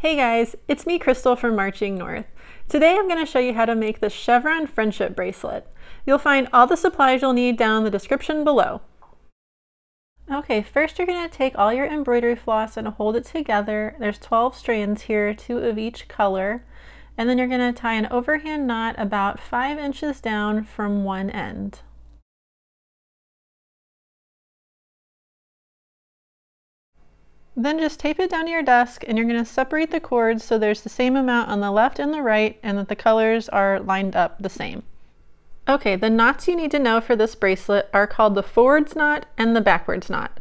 Hey guys, it's me Crystal from Marching North. Today I'm going to show you how to make the chevron friendship bracelet. You'll find all the supplies you'll need down in the description below. Okay, first you're going to take all your embroidery floss and hold it together. There's 12 strands here, two of each color. And then you're going to tie an overhand knot about 5 inches down from one end. Then just tape it down to your desk and you're going to separate the cords so there's the same amount on the left and the right and that the colors are lined up the same. Okay, the knots you need to know for this bracelet are called the forwards knot and the backwards knot.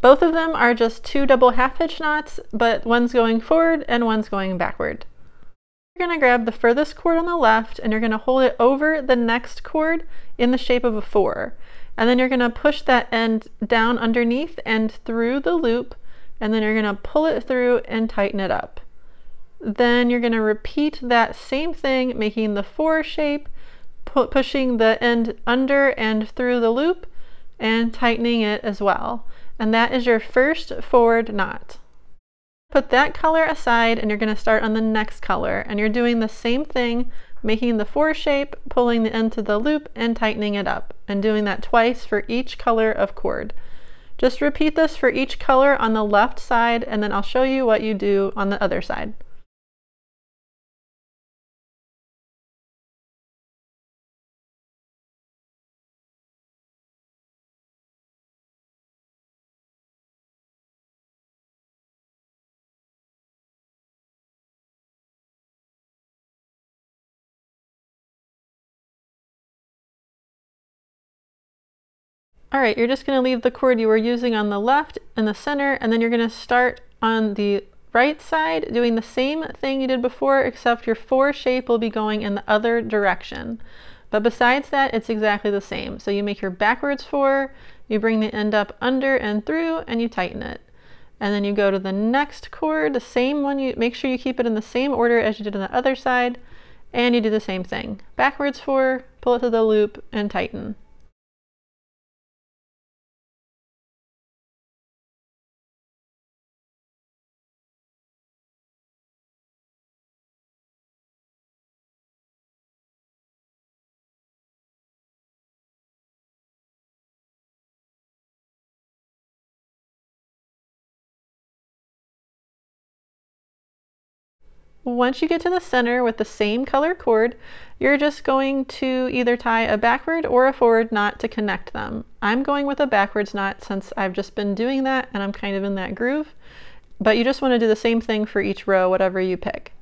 Both of them are just two double half hitch knots, but one's going forward and one's going backward. You're going to grab the furthest cord on the left and you're going to hold it over the next cord in the shape of a four. And then you're going to push that end down underneath and through the loop and then you're going to pull it through and tighten it up. Then you're going to repeat that same thing, making the four shape, pu pushing the end under and through the loop, and tightening it as well. And that is your first forward knot. Put that color aside and you're going to start on the next color. And you're doing the same thing, making the four shape, pulling the end to the loop, and tightening it up. And doing that twice for each color of cord. Just repeat this for each color on the left side and then I'll show you what you do on the other side. All right, you're just gonna leave the cord you were using on the left in the center, and then you're gonna start on the right side doing the same thing you did before, except your four shape will be going in the other direction. But besides that, it's exactly the same. So you make your backwards four, you bring the end up under and through, and you tighten it. And then you go to the next cord, the same one, you make sure you keep it in the same order as you did on the other side, and you do the same thing. Backwards four, pull it to the loop, and tighten. Once you get to the center with the same color cord, you're just going to either tie a backward or a forward knot to connect them. I'm going with a backwards knot since I've just been doing that and I'm kind of in that groove. But you just want to do the same thing for each row, whatever you pick.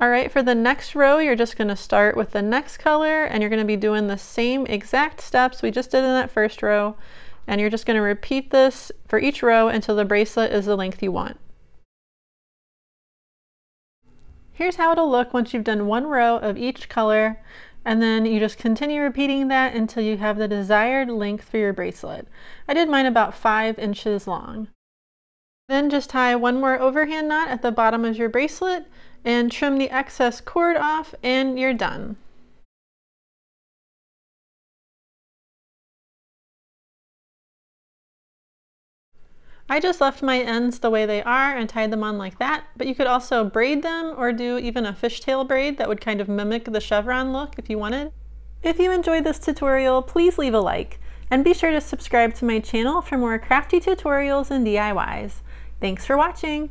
All right, for the next row, you're just gonna start with the next color and you're gonna be doing the same exact steps we just did in that first row and you're just going to repeat this for each row until the bracelet is the length you want. Here's how it'll look once you've done one row of each color and then you just continue repeating that until you have the desired length for your bracelet. I did mine about five inches long. Then just tie one more overhand knot at the bottom of your bracelet and trim the excess cord off and you're done. I just left my ends the way they are and tied them on like that, but you could also braid them or do even a fishtail braid that would kind of mimic the chevron look if you wanted. If you enjoyed this tutorial, please leave a like, and be sure to subscribe to my channel for more crafty tutorials and DIYs. Thanks for watching!